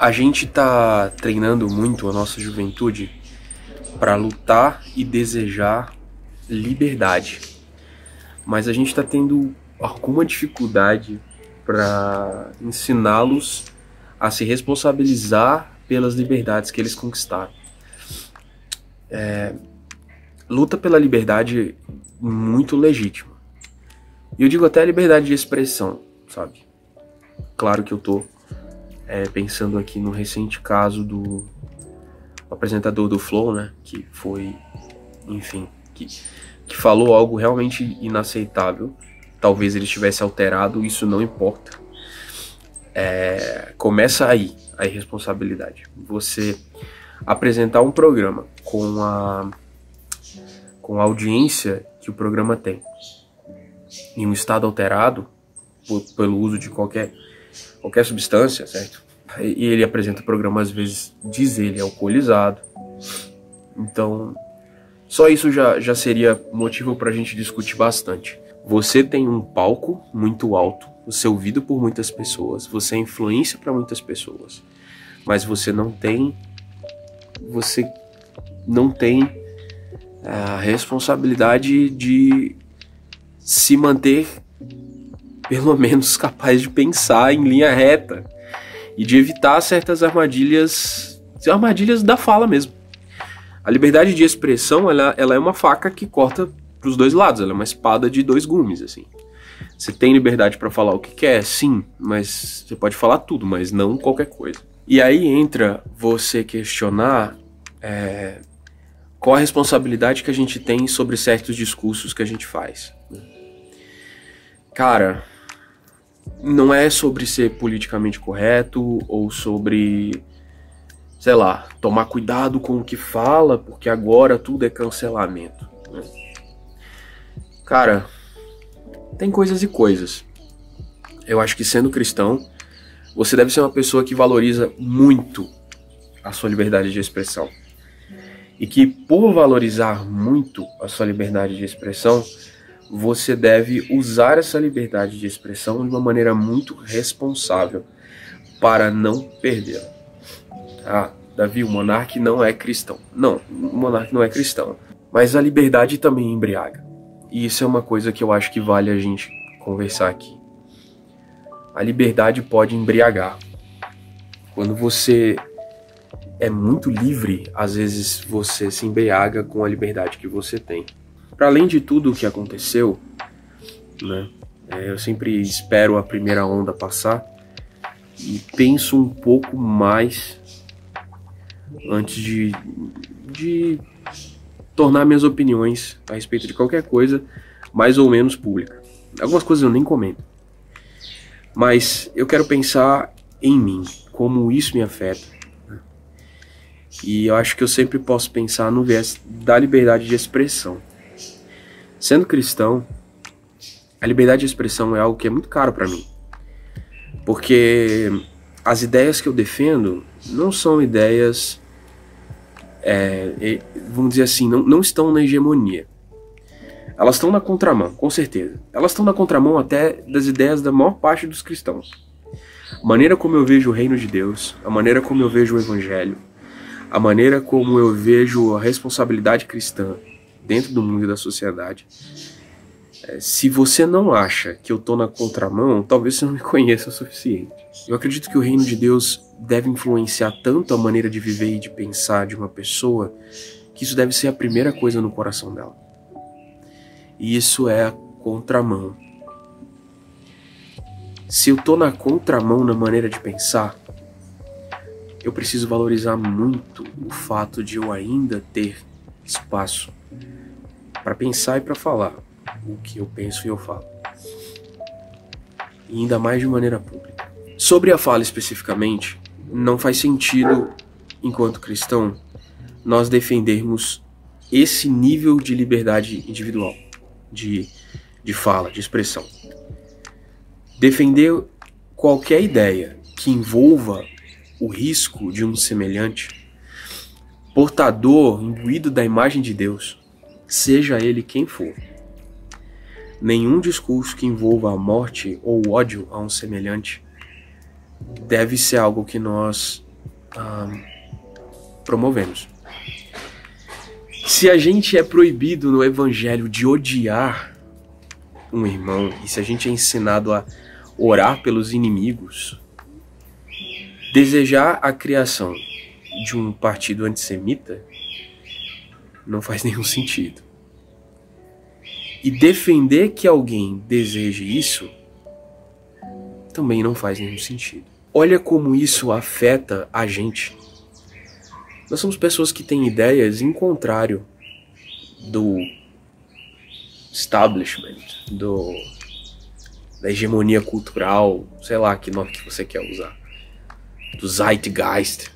A gente tá treinando muito a nossa juventude para lutar e desejar liberdade. Mas a gente está tendo alguma dificuldade para ensiná-los a se responsabilizar pelas liberdades que eles conquistaram. É, luta pela liberdade muito legítima. E eu digo até liberdade de expressão, sabe? Claro que eu tô é, pensando aqui no recente caso do apresentador do Flow, né? Que foi, enfim, que, que falou algo realmente inaceitável. Talvez ele estivesse alterado, isso não importa. É, começa aí a irresponsabilidade. Você apresentar um programa com a, com a audiência que o programa tem em um estado alterado por, pelo uso de qualquer, qualquer substância, certo? E ele apresenta o programa, às vezes, diz ele, alcoolizado. Então, só isso já, já seria motivo para a gente discutir bastante. Você tem um palco muito alto, você é ouvido por muitas pessoas, você é influência para muitas pessoas, mas você não tem. Você não tem a responsabilidade de se manter, pelo menos, capaz de pensar em linha reta e de evitar certas armadilhas, armadilhas da fala mesmo. A liberdade de expressão, ela, ela é uma faca que corta para os dois lados, ela é uma espada de dois gumes, assim. Você tem liberdade para falar o que quer, sim, mas você pode falar tudo, mas não qualquer coisa. E aí entra você questionar é, qual a responsabilidade que a gente tem sobre certos discursos que a gente faz. Né? Cara, não é sobre ser politicamente correto ou sobre, sei lá, tomar cuidado com o que fala, porque agora tudo é cancelamento. Né? Cara, tem coisas e coisas. Eu acho que sendo cristão, você deve ser uma pessoa que valoriza muito a sua liberdade de expressão. E que por valorizar muito a sua liberdade de expressão, você deve usar essa liberdade de expressão de uma maneira muito responsável para não perdê-la. Ah, Davi, o monarca não é cristão. Não, o monarca não é cristão. Mas a liberdade também embriaga. E isso é uma coisa que eu acho que vale a gente conversar aqui. A liberdade pode embriagar. Quando você é muito livre, às vezes você se embriaga com a liberdade que você tem para além de tudo o que aconteceu, né? É, eu sempre espero a primeira onda passar e penso um pouco mais antes de, de tornar minhas opiniões a respeito de qualquer coisa mais ou menos pública. Algumas coisas eu nem comento. Mas eu quero pensar em mim, como isso me afeta. Né? E eu acho que eu sempre posso pensar no viés da liberdade de expressão. Sendo cristão, a liberdade de expressão é algo que é muito caro para mim. Porque as ideias que eu defendo não são ideias, é, vamos dizer assim, não, não estão na hegemonia. Elas estão na contramão, com certeza. Elas estão na contramão até das ideias da maior parte dos cristãos. A maneira como eu vejo o reino de Deus, a maneira como eu vejo o evangelho, a maneira como eu vejo a responsabilidade cristã, dentro do mundo da sociedade. É, se você não acha que eu tô na contramão, talvez você não me conheça o suficiente. Eu acredito que o reino de Deus deve influenciar tanto a maneira de viver e de pensar de uma pessoa que isso deve ser a primeira coisa no coração dela. E isso é a contramão. Se eu tô na contramão na maneira de pensar, eu preciso valorizar muito o fato de eu ainda ter espaço para pensar e para falar o que eu penso e eu falo. E ainda mais de maneira pública. Sobre a fala especificamente, não faz sentido, enquanto cristão, nós defendermos esse nível de liberdade individual, de, de fala, de expressão. Defender qualquer ideia que envolva o risco de um semelhante, portador, imbuído da imagem de Deus, seja ele quem for. Nenhum discurso que envolva a morte ou ódio a um semelhante deve ser algo que nós ah, promovemos. Se a gente é proibido no evangelho de odiar um irmão, e se a gente é ensinado a orar pelos inimigos, desejar a criação de um partido antissemita não faz nenhum sentido. E defender que alguém deseje isso também não faz nenhum sentido. Olha como isso afeta a gente. Nós somos pessoas que têm ideias em contrário do establishment, do da hegemonia cultural, sei lá que nome que você quer usar, do zeitgeist.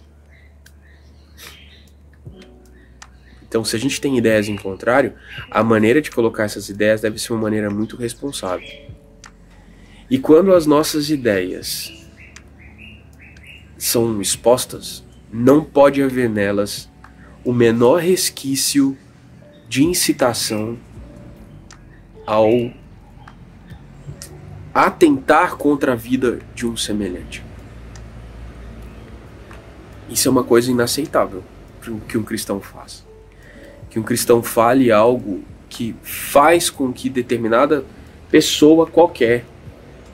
Então, se a gente tem ideias em contrário, a maneira de colocar essas ideias deve ser uma maneira muito responsável. E quando as nossas ideias são expostas, não pode haver nelas o menor resquício de incitação ao atentar contra a vida de um semelhante. Isso é uma coisa inaceitável que um cristão faz. Que um cristão fale algo que faz com que determinada pessoa qualquer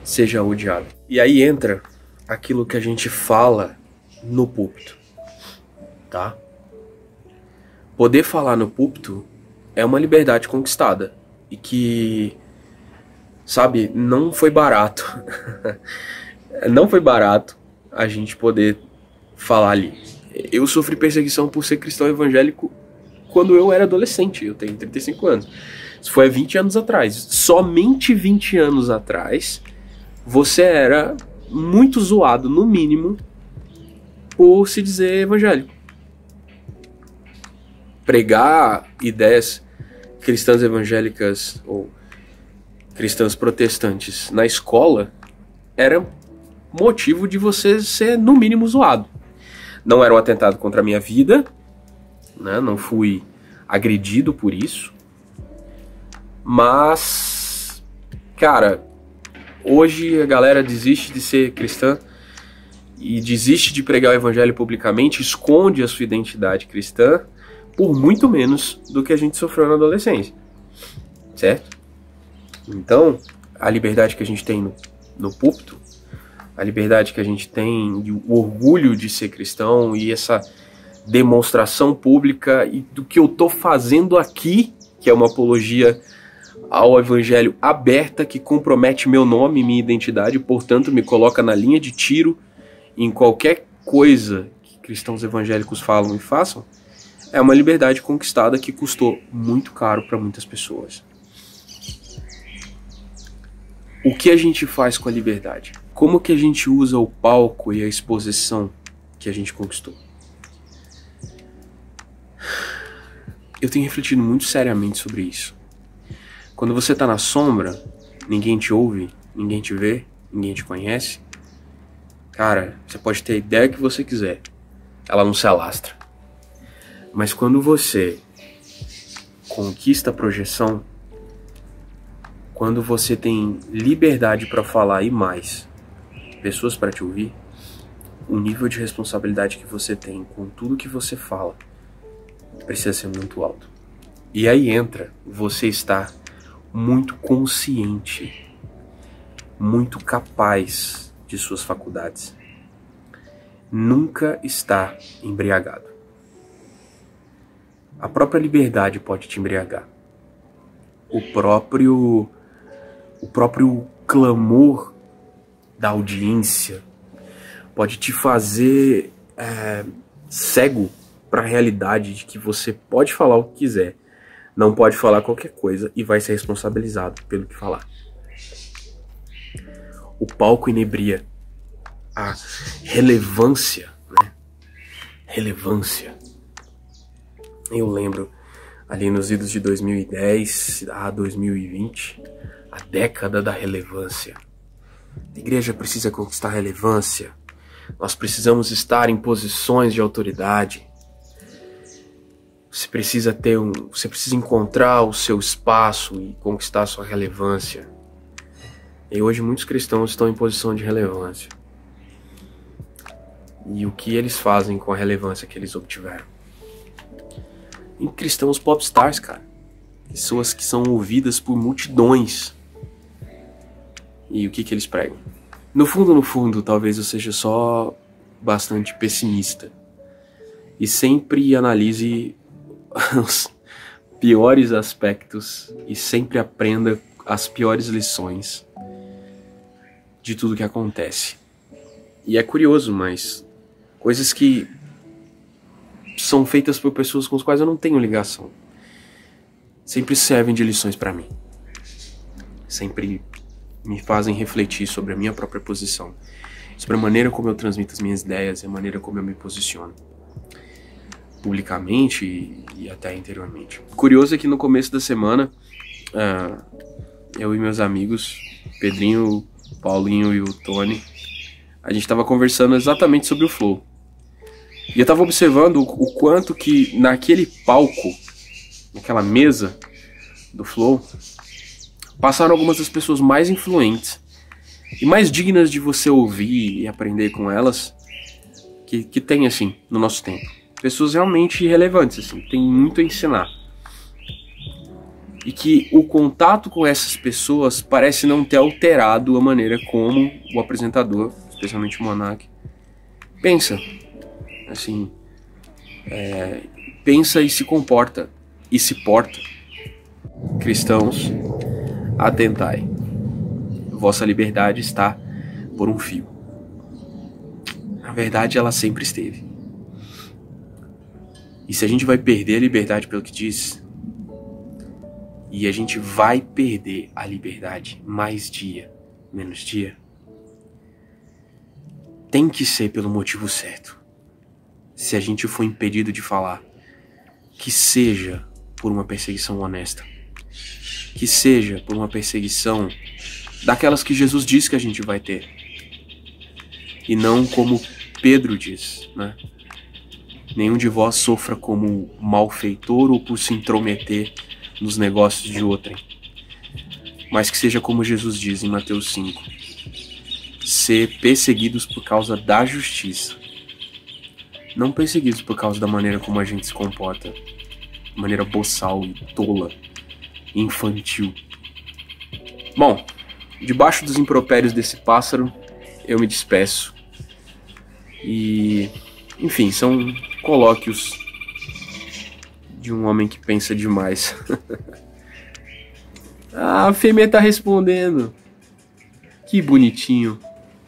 seja odiado. E aí entra aquilo que a gente fala no púlpito, tá? Poder falar no púlpito é uma liberdade conquistada e que, sabe, não foi barato. não foi barato a gente poder falar ali. Eu sofri perseguição por ser cristão evangélico quando eu era adolescente, eu tenho 35 anos. Isso foi há 20 anos atrás. Somente 20 anos atrás você era muito zoado, no mínimo, por se dizer evangélico. Pregar ideias cristãs evangélicas ou cristãs protestantes na escola era motivo de você ser, no mínimo, zoado. Não era um atentado contra a minha vida, né? não fui agredido por isso, mas, cara, Hoje a galera desiste de ser cristã e desiste de pregar o evangelho publicamente, esconde a sua identidade cristã por muito menos do que a gente sofreu na adolescência. Certo? Então, a liberdade que a gente tem no, no púlpito, a liberdade que a gente tem, o orgulho de ser cristão e essa demonstração pública e do que eu tô fazendo aqui, que é uma apologia ao evangelho aberta que compromete meu nome e minha identidade, portanto me coloca na linha de tiro em qualquer coisa que cristãos evangélicos falam e façam, é uma liberdade conquistada que custou muito caro para muitas pessoas. O que a gente faz com a liberdade? Como que a gente usa o palco e a exposição que a gente conquistou? Eu tenho refletido muito seriamente sobre isso. Quando você está na sombra, ninguém te ouve, ninguém te vê, ninguém te conhece. Cara, você pode ter a ideia que você quiser, ela não se alastra. Mas quando você conquista a projeção, quando você tem liberdade para falar e mais pessoas para te ouvir, o nível de responsabilidade que você tem com tudo que você fala precisa ser muito alto. E aí entra você estar muito consciente, muito capaz de suas faculdades. Nunca está embriagado. A própria liberdade pode te embriagar. O próprio o próprio clamor da audiência pode te fazer é, cego para a realidade de que você pode falar o que quiser, não pode falar qualquer coisa e vai ser responsabilizado pelo que falar. O palco inebria a relevância, né? Relevância. Eu lembro ali nos idos de 2010 a 2020, a década da relevância. A igreja precisa conquistar relevância. Nós precisamos estar em posições de autoridade. Você precisa ter um, você precisa encontrar o seu espaço e conquistar a sua relevância. E hoje muitos cristãos estão em posição de relevância. e o que eles fazem com a relevância que eles obtiveram. Em cristãos popstars, cara. Pessoas que são ouvidas por multidões. E o que, que eles pregam? No fundo, no fundo, talvez eu seja só bastante pessimista. E sempre analise os piores aspectos e sempre aprenda as piores lições de tudo que acontece. E é curioso, mas coisas que são feitas por pessoas com as quais eu não tenho ligação sempre servem de lições para mim. Sempre me fazem refletir sobre a minha própria posição, sobre a maneira como eu transmito as minhas ideias e a maneira como eu me posiciono publicamente e, e até interiormente. Curioso é que no começo da semana, uh, eu e meus amigos, Pedrinho, Paulinho e o Tony, a gente estava conversando exatamente sobre o flow. E eu estava observando o, quanto que naquele palco, naquela mesa do flow, passaram algumas das pessoas mais influentes e mais dignas de você ouvir e aprender com elas que, que tem assim no nosso tempo. Pessoas realmente relevantes, assim, tem muito a ensinar. E que o contato com essas pessoas parece não ter alterado a maneira como o apresentador, especialmente o Monark, pensa. Assim, é, pensa e se comporta e se porta. Cristãos, atentai. Vossa liberdade está por um fio. Na verdade, ela sempre esteve. E se a gente vai perder a liberdade pelo que diz, e a gente vai perder a liberdade mais dia, menos dia, tem que ser pelo motivo certo. Se a gente for impedido de falar, que seja por uma perseguição honesta que seja por uma perseguição daquelas que Jesus diz que a gente vai ter. E não como Pedro diz, né? Nenhum de vós sofra como malfeitor ou por se intrometer nos negócios de outrem. Mas que seja como Jesus diz em Mateus 5: ser perseguidos por causa da justiça. Não perseguidos por causa da maneira como a gente se comporta, maneira boçal e tola infantil. Bom, debaixo dos impropérios desse pássaro, eu me despeço. E, enfim, são colóquios de um homem que pensa demais. ah, a fêmea tá respondendo. Que bonitinho.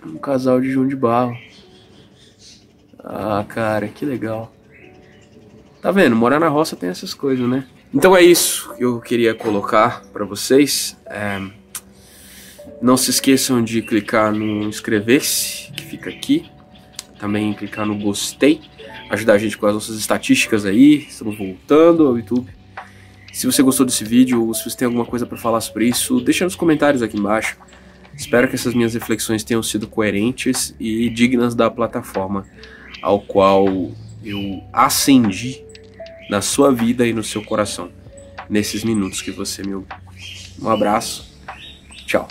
Um casal de João de Barro. Ah, cara, que legal. Tá vendo? Morar na roça tem essas coisas, né? Então é isso que eu queria colocar para vocês. É... Não se esqueçam de clicar no inscrever-se, que fica aqui. Também clicar no gostei, ajudar a gente com as nossas estatísticas aí. Estamos voltando ao YouTube. Se você gostou desse vídeo ou se você tem alguma coisa para falar sobre isso, deixa nos comentários aqui embaixo. Espero que essas minhas reflexões tenham sido coerentes e dignas da plataforma ao qual eu acendi na sua vida e no seu coração nesses minutos que você me ouviu. Um abraço, tchau.